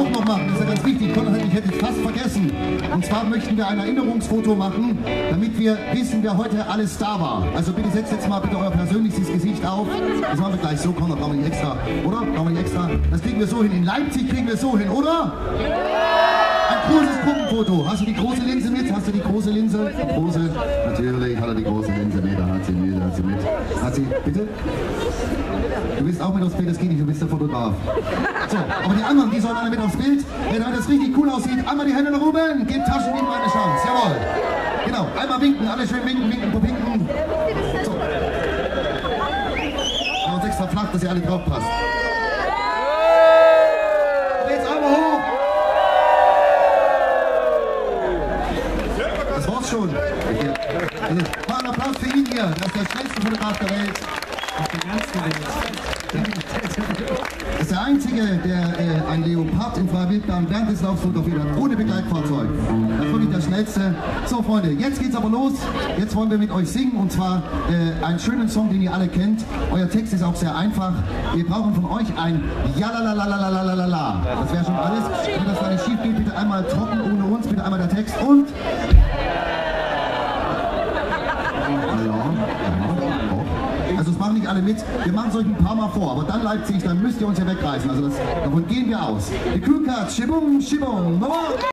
auch noch machen, das ist ja ganz wichtig, Konrad, ich hätte fast vergessen. Und zwar möchten wir ein Erinnerungsfoto machen, damit wir wissen, wer heute alles da war. Also bitte setzt jetzt mal bitte euer persönliches Gesicht auf. Das machen wir gleich so, Konrad, brauchen wir nicht extra, oder? Brauchen wir nicht extra? Das kriegen wir so hin. In Leipzig kriegen wir so hin, oder? Ein großes Puppenfoto. Hast du die große Linse mit? Hast du die große Linse? Große, natürlich hat er die große Linse mit. Hat sie mit, hat sie mit. Hat sie, bitte? Du bist auch mit aufs Bild, das geht nicht, du bist der Fotograf. So, aber die anderen, die sollen alle mit aufs Bild. Damit das richtig cool aussieht, einmal die Hände nach oben, gebt Taschendieben eine Chance. Jawohl. Genau, einmal winken, alle schön winken, winken, winken. So. Uns extra flach, dass ihr alle drauf passt. Das war's schon. Mal einen Applaus für ihn hier. Das ist der schnellste Fotograf der Welt. Das ist der Einzige, der äh, ein Leopard in freier Wildbahn während des Laufs fotografiert hat, ohne Begleitfahrzeug. Das ist wirklich der schnellste. So Freunde, jetzt geht's aber los. Jetzt wollen wir mit euch singen und zwar äh, einen schönen Song, den ihr alle kennt. Euer Text ist auch sehr einfach. Wir brauchen von euch ein Jalalalalalalalala. Das wäre schon alles. Wenn das mal nicht schief geht, bitte einmal trocken ohne uns, bitte einmal der Text und... alle mit. Wir machen es euch ein paar Mal vor, aber dann Leipzig, dann müsst ihr uns ja wegreißen. Also das, davon gehen wir aus. Die Cut, Schibum, Schibum.